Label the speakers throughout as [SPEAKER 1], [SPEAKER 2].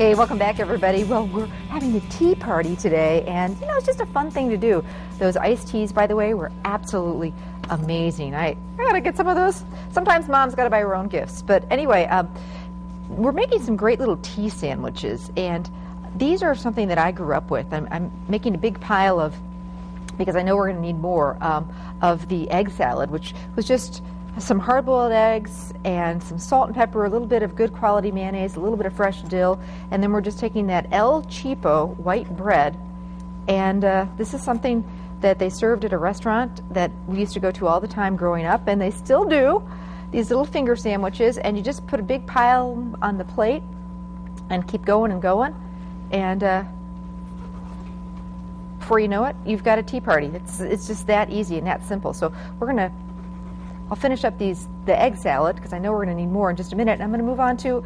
[SPEAKER 1] Hey, welcome back, everybody. Well, we're having a tea party today, and you know, it's just a fun thing to do. Those iced teas, by the way, were absolutely amazing. I, I gotta get some of those. Sometimes mom's gotta buy her own gifts. But anyway, um, we're making some great little tea sandwiches, and these are something that I grew up with. I'm, I'm making a big pile of, because I know we're gonna need more, um, of the egg salad, which was just some hard-boiled eggs and some salt and pepper, a little bit of good quality mayonnaise, a little bit of fresh dill, and then we're just taking that El Cheapo white bread, and uh, this is something that they served at a restaurant that we used to go to all the time growing up, and they still do. These little finger sandwiches, and you just put a big pile on the plate and keep going and going, and uh, before you know it, you've got a tea party. It's it's just that easy and that simple. So we're gonna I'll finish up these the egg salad because I know we're going to need more in just a minute. And I'm going to move on to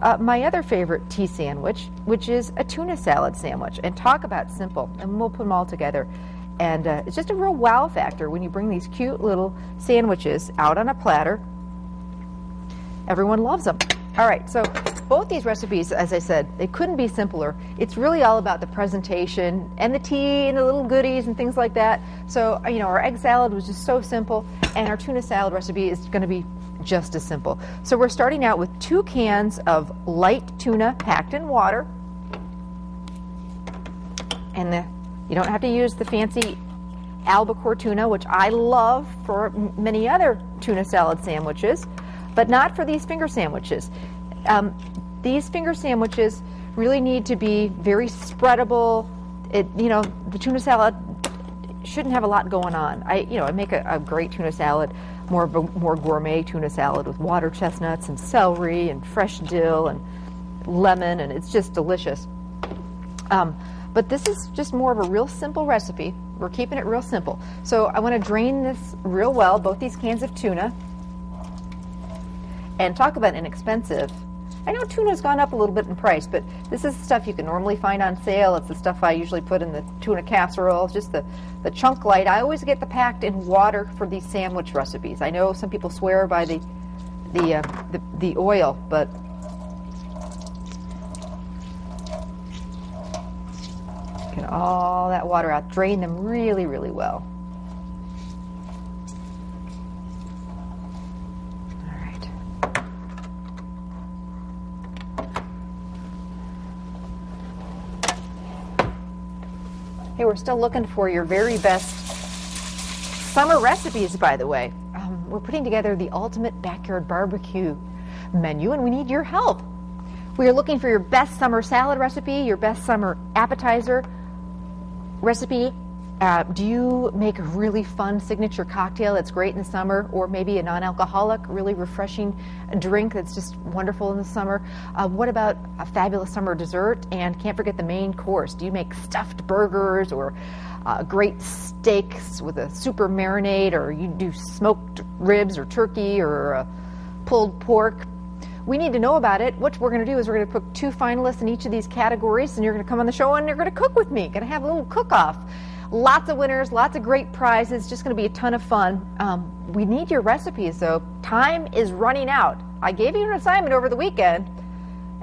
[SPEAKER 1] uh, my other favorite tea sandwich, which is a tuna salad sandwich. And talk about simple, and we'll put them all together. And uh, it's just a real wow factor when you bring these cute little sandwiches out on a platter. Everyone loves them. All right, so both these recipes, as I said, they couldn't be simpler. It's really all about the presentation and the tea and the little goodies and things like that. So, uh, you know, our egg salad was just so simple, and our tuna salad recipe is going to be just as simple. So we're starting out with two cans of light tuna packed in water. And the, you don't have to use the fancy albacore tuna, which I love for many other tuna salad sandwiches but not for these finger sandwiches. Um, these finger sandwiches really need to be very spreadable. It, you know, the tuna salad shouldn't have a lot going on. I, you know, I make a, a great tuna salad, more of a more gourmet tuna salad with water chestnuts and celery and fresh dill and lemon, and it's just delicious. Um, but this is just more of a real simple recipe. We're keeping it real simple. So I want to drain this real well, both these cans of tuna. And talk about inexpensive. I know tuna's gone up a little bit in price, but this is stuff you can normally find on sale. It's the stuff I usually put in the tuna casserole. Just the, the chunk light. I always get the packed in water for these sandwich recipes. I know some people swear by the the uh, the, the oil, but get all that water out. Drain them really, really well. Hey, we're still looking for your very best summer recipes, by the way. Um, we're putting together the ultimate backyard barbecue menu, and we need your help. We are looking for your best summer salad recipe, your best summer appetizer recipe, uh, do you make a really fun signature cocktail that's great in the summer, or maybe a non alcoholic, really refreshing drink that's just wonderful in the summer? Uh, what about a fabulous summer dessert? And can't forget the main course. Do you make stuffed burgers or uh, great steaks with a super marinade, or you do smoked ribs or turkey or uh, pulled pork? We need to know about it. What we're going to do is we're going to put two finalists in each of these categories, and you're going to come on the show and you're going to cook with me. Going to have a little cook off. Lots of winners, lots of great prizes, just going to be a ton of fun. Um, we need your recipes, though. Time is running out. I gave you an assignment over the weekend,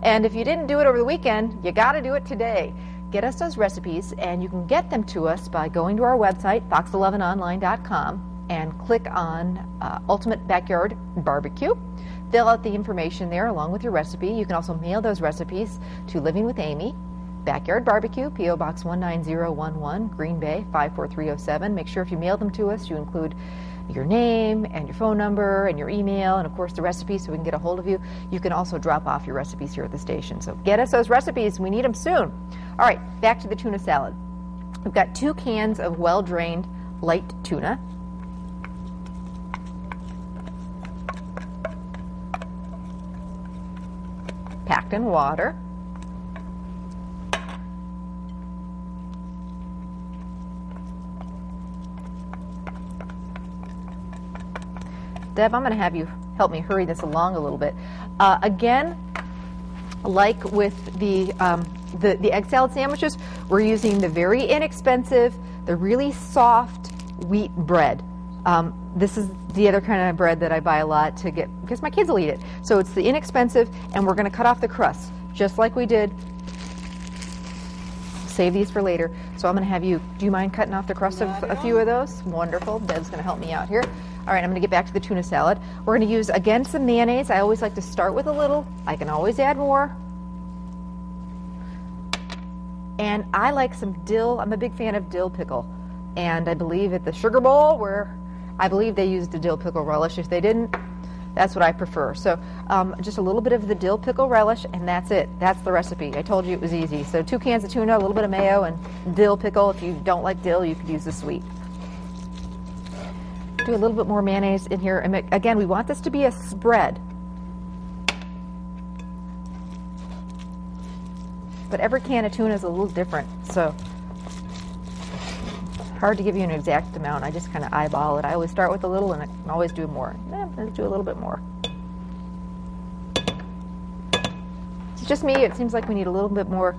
[SPEAKER 1] and if you didn't do it over the weekend, you got to do it today. Get us those recipes, and you can get them to us by going to our website, fox11online.com, and click on uh, Ultimate Backyard Barbecue. Fill out the information there along with your recipe. You can also mail those recipes to Living with Amy, Backyard Barbecue, P.O. Box 19011, Green Bay 54307. Make sure if you mail them to us, you include your name and your phone number and your email and of course the recipe so we can get a hold of you. You can also drop off your recipes here at the station. So get us those recipes. We need them soon. All right, back to the tuna salad. We've got two cans of well-drained light tuna. Packed in water. Deb, I'm going to have you help me hurry this along a little bit. Uh, again, like with the, um, the, the egg salad sandwiches, we're using the very inexpensive, the really soft wheat bread. Um, this is the other kind of bread that I buy a lot to get because my kids will eat it. So it's the inexpensive, and we're going to cut off the crust just like we did save these for later. So I'm going to have you, do you mind cutting off the crust of a few of those? Wonderful. Deb's going to help me out here. All right, I'm going to get back to the tuna salad. We're going to use, again, some mayonnaise. I always like to start with a little. I can always add more. And I like some dill. I'm a big fan of dill pickle. And I believe at the Sugar Bowl, where I believe they used a dill pickle relish. If they didn't, that's what I prefer. So um, just a little bit of the dill pickle relish, and that's it. That's the recipe. I told you it was easy. So two cans of tuna, a little bit of mayo, and dill pickle. If you don't like dill, you could use the sweet. Do a little bit more mayonnaise in here. And again, we want this to be a spread. But every can of tuna is a little different, so hard to give you an exact amount. I just kind of eyeball it. I always start with a little and I can always do more. Eh, let's do a little bit more. It's just me. It seems like we need a little bit more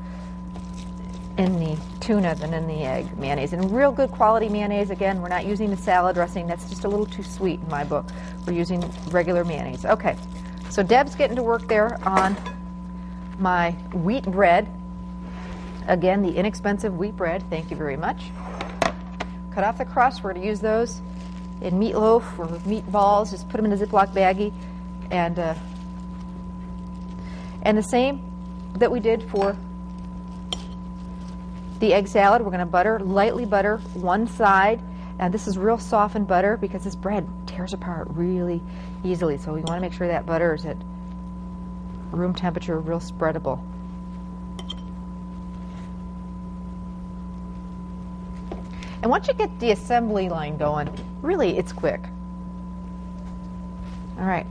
[SPEAKER 1] in the tuna than in the egg mayonnaise. And real good quality mayonnaise. Again, we're not using the salad dressing. That's just a little too sweet in my book. We're using regular mayonnaise. Okay, so Deb's getting to work there on my wheat bread. Again, the inexpensive wheat bread. Thank you very much. Cut off the crust. We're going to use those in meatloaf or meatballs. Just put them in a Ziploc baggie. And, uh, and the same that we did for the egg salad. We're going to butter, lightly butter one side. And this is real softened butter because this bread tears apart really easily. So we want to make sure that butter is at room temperature, real spreadable. And once you get the assembly line going, really it's quick. All right.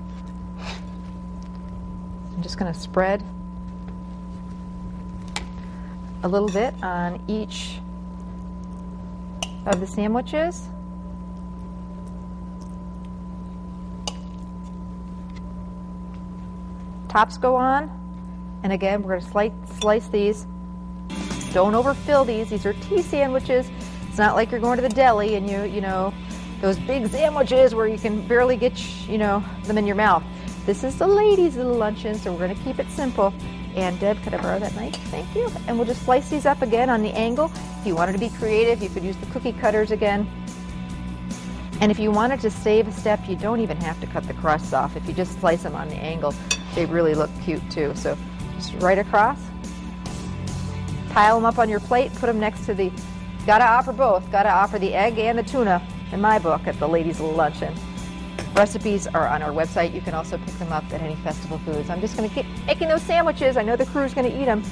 [SPEAKER 1] I'm just going to spread a little bit on each of the sandwiches. Tops go on. And again, we're going to slice, slice these. Don't overfill these. These are tea sandwiches. It's not like you're going to the deli and you, you know, those big sandwiches where you can barely get, you know, them in your mouth. This is the ladies' little luncheon, so we're going to keep it simple. And Deb, could I borrow that knife? Thank you. And we'll just slice these up again on the angle. If you wanted to be creative, you could use the cookie cutters again. And if you wanted to save a step, you don't even have to cut the crusts off. If you just slice them on the angle, they really look cute too. So just right across. Pile them up on your plate, put them next to the, gotta offer both. Gotta offer the egg and the tuna in my book at the ladies' luncheon. Recipes are on our website. You can also pick them up at any festival foods. I'm just going to keep making those sandwiches. I know the crew's going to eat them.